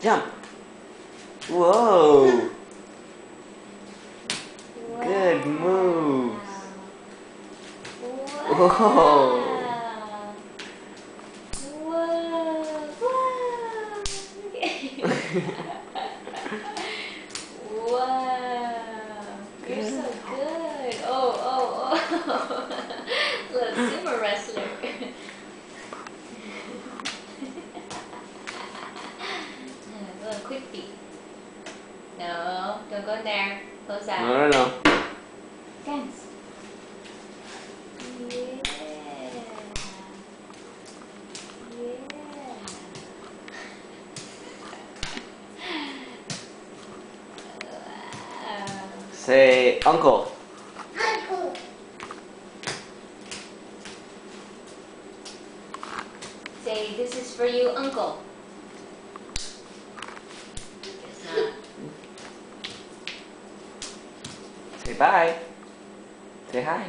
Jump. Whoa. Wow. Good moves. Wow. Whoa. Whoa. Wow. You're so good. Oh, oh, oh. Little quick feet. No, don't go there. Close that. No, no, no. Dance. Yeah. Yeah. Wow. Say uncle. Say, this is for you, uncle. Say bye. Say hi.